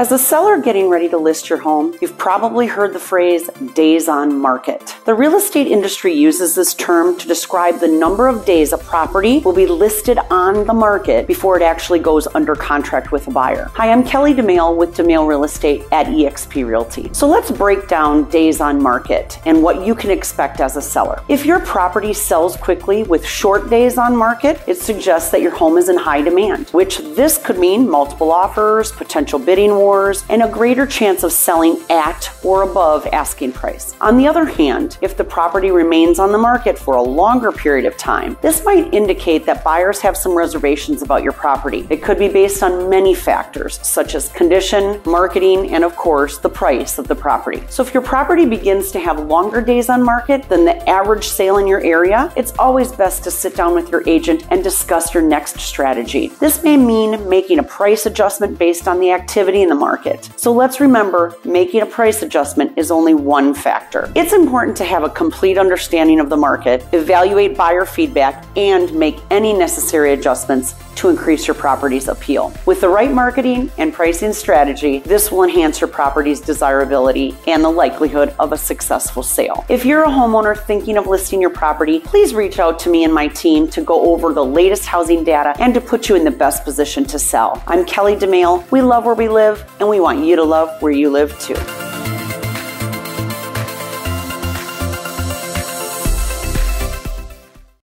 As a seller getting ready to list your home, you've probably heard the phrase days on market. The real estate industry uses this term to describe the number of days a property will be listed on the market before it actually goes under contract with a buyer. Hi, I'm Kelly Domaille with Domaille Real Estate at eXp Realty. So let's break down days on market and what you can expect as a seller. If your property sells quickly with short days on market, it suggests that your home is in high demand, which this could mean multiple offers, potential bidding wars wars, and a greater chance of selling at or above asking price. On the other hand, if the property remains on the market for a longer period of time, this might indicate that buyers have some reservations about your property. It could be based on many factors, such as condition, marketing, and of course, the price of the property. So if your property begins to have longer days on market than the average sale in your area, it's always best to sit down with your agent and discuss your next strategy. This may mean making a price adjustment based on the activity in the market. So let's remember making a price adjustment is only one factor. It's important to have a complete understanding of the market, evaluate buyer feedback, and make any necessary adjustments to increase your property's appeal. With the right marketing and pricing strategy, this will enhance your property's desirability and the likelihood of a successful sale. If you're a homeowner thinking of listing your property, please reach out to me and my team to go over the latest housing data and to put you in the best position to sell. I'm Kelly Domaille. We love where we live and we want you to love where you live too.